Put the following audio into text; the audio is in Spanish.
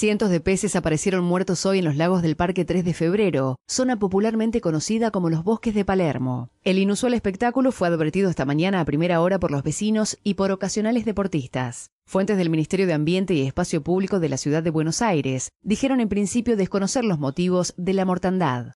Cientos de peces aparecieron muertos hoy en los lagos del Parque 3 de Febrero, zona popularmente conocida como los bosques de Palermo. El inusual espectáculo fue advertido esta mañana a primera hora por los vecinos y por ocasionales deportistas. Fuentes del Ministerio de Ambiente y Espacio Público de la Ciudad de Buenos Aires dijeron en principio desconocer los motivos de la mortandad.